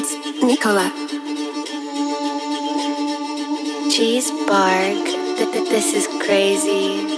It's Nicola. Cheese bark. Th- th- this is crazy.